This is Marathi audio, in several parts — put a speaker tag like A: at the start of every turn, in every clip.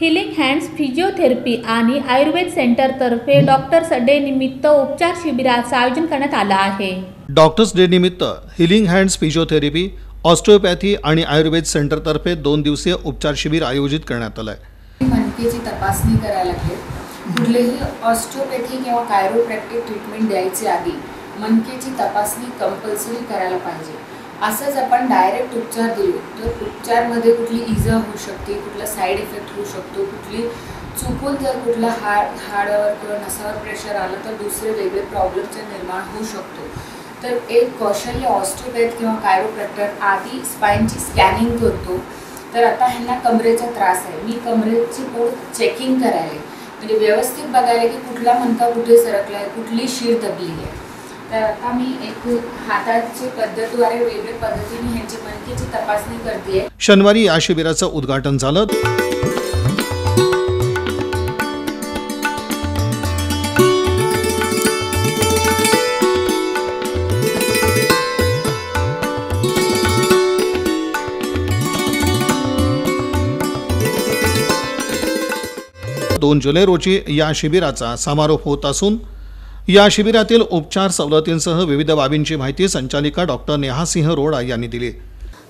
A: हिलिंग हँड्स फिजिओथेरपी आणि आयुर्वेद सेंटरतर्फे डॉक्टर्स डे निमित्त उपचार शिबिराचं आयोजन करण्यात आलं आहे.
B: डॉक्टर्स डे निमित्त हिलिंग हँड्स फिजिओथेरपी ऑस्टिओपॅथी आणि आयुर्वेद सेंटरतर्फे दोन दिवसीय उपचार शिबिर आयोजित करण्यात आलं आहे
C: मणकेची तपासणी करायला लागेल. कुठलेही ऑस्टिओपॅथी किंवा कायरोप्रॅक्टिक ट्रीटमेंट द्यायच्या आधी मणकेची तपासणी कंपल्सरी करायला पाहिजे. असंच आपण डायरेक्ट उपचार दिलो तर उपचारमध्ये कुठली इजा होऊ शकते कुठला साईड इफेक्ट होऊ शकतो कुठली चुकून जर कुठला हाड हाडावर किंवा नसावर प्रेशर आलं तर दुसरे वेगळे प्रॉब्लेमचे निर्माण होऊ शकतो. तर एक कौशल्य ऑस्ट्रोपॅथ किंवा कायरोप्रॅक्टर आधी स्पाईनची स्कॅनिंग करतो. तर आता ह्यांना कमरेचा त्रास आहे. मी कमरेची पोट चेकिंग करायला. म्हणजे व्यवस्थित बघायला की कुठला मनका कुठे सरकला आहे कुठली शीर दबली आहे. तर आता मी एक हाताची पद्धतद्वारे वेगळ्या पद्धतीने ह्यांची मनकीची तपासणी करते
B: शनिवारी या शिबिराचं उद्घाटन झालं. दोन जुलै रोजी या शिबिराचा समारोप होत असून या शिबिरातील उपचार सवलतींसह विविध बाबींची माहिती संचालिका डॉक्टर नेहा सिंह रोडा यांनी दिली.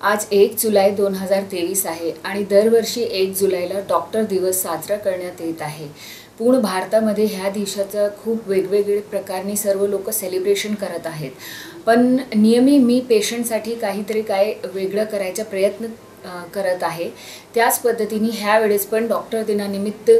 C: आज एक जुलै दोन हजार तेवीस आहे आणि दरवर्षी एक जुलैला डॉक्टर दिवस साजरा करण्यात येत आहे. पूर्ण भारतामध्ये ह्या दिवसाचं खूप वेगवेगळे प्रकारने सर्व लोक सेलिब्रेशन करत आहेत. पण नियमी मी पेशंटसाठी काहीतरी काय वेगळं करायचा प्रयत्न करत आहे. त्याच पद्धतीने ह्या वेळेस पण डॉक्टर दिनानिमित्त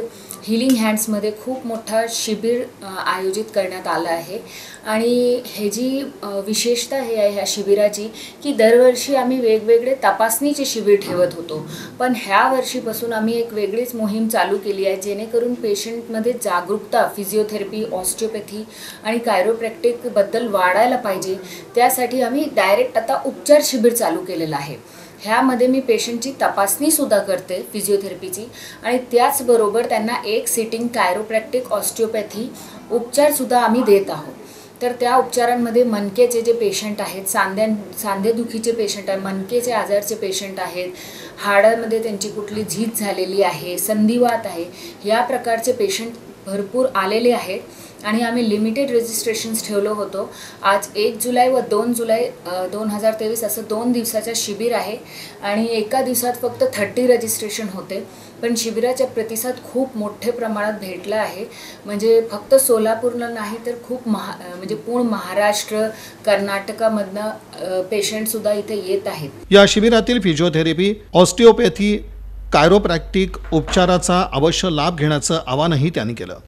C: हिलिंग हँड्समध्ये खूप मोठा शिबिर आयोजित करण्यात आलं आहे. आणि हे जी विशेषता हे आहे ह्या शिबिराची की दरवर्षी आम्ही वेगवेगळे तपासणीचे शिबिर ठेवत होतो. पण ह्या वर्षीपासून आम्ही एक वेगळीच मोहीम चालू केली आहे जेणेकरून पेशंटमध्ये जागरूकता फिजिओथेरपी ऑस्टिओपॅथी आणि कायरोप्रॅक्टिकबद्दल वाढायला पाहिजे. त्यासाठी आम्ही डायरेक्ट आता उपचार शिबिर चालू केलेलं आहे. ह्यामध्ये मी पेशंटची तपासणीसुद्धा करते फिजिओथेरपीची आणि त्याचबरोबर त्यांना एक सिटिंग कायरोप्रॅक्टिक ऑस्टिओपॅथी उपचारसुद्धा आम्ही देत आहोत. तर त्या उपचारांमध्ये मनकेचे जे पेशंट आहेत सांध्यां सांधेदुखीचे पेशंट आहे मनकेचे आजारचे पेशंट आहेत हाडामध्ये त्यांची कुठली झीज झालेली आहे संधिवात आहे या प्रकारचे पेशंट भरपूर आलेले आहेत. आणि आम्ही लिमिटेड रजिस्ट्रेशन्स ठेवलं होतो. आज एक जुलै व दोन जुलै दोन हजार तेवीस असं दोन दिवसाचं शिबिर आहे. आणि एका दिवसात फक्त थर्टी रजिस्ट्रेशन होते. पण शिबिराचा प्रतिसाद खूप मोठ्या प्रमाणात भेटला आहे. म्हणजे फक्त सोलापूरला नाही तर खूप महा म्हणजे पूर्ण महाराष्ट्र कर्नाटकामधनं पेशंटसुद्धा इथे येत आहेत.
B: या शिबिरातील फिजिओथेरपी ऑस्टिओपॅथी कायरोप्रॅक्टिक उपचाराचा अवश्य लाभ घेण्याचं आवाहनही त्यांनी केलं.